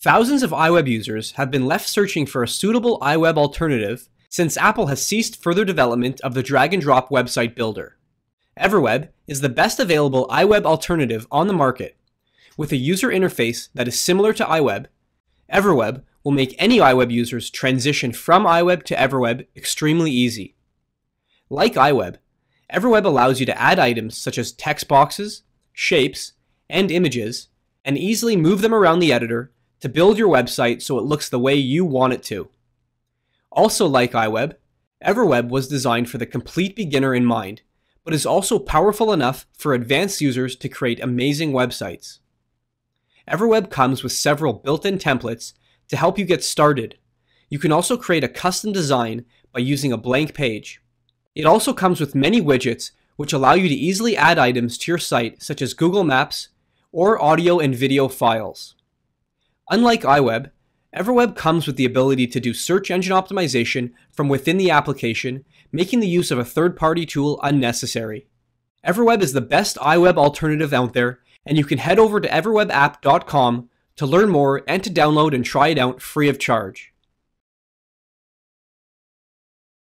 Thousands of iWeb users have been left searching for a suitable iWeb alternative since Apple has ceased further development of the drag and drop website builder. Everweb is the best available iWeb alternative on the market. With a user interface that is similar to iWeb, Everweb will make any iWeb users transition from iWeb to Everweb extremely easy. Like iWeb, Everweb allows you to add items such as text boxes, shapes, and images, and easily move them around the editor to build your website so it looks the way you want it to. Also like iWeb, Everweb was designed for the complete beginner in mind, but is also powerful enough for advanced users to create amazing websites. Everweb comes with several built-in templates to help you get started. You can also create a custom design by using a blank page. It also comes with many widgets which allow you to easily add items to your site such as Google Maps or audio and video files. Unlike iWeb, Everweb comes with the ability to do search engine optimization from within the application, making the use of a third-party tool unnecessary. Everweb is the best iWeb alternative out there, and you can head over to everwebapp.com to learn more and to download and try it out free of charge.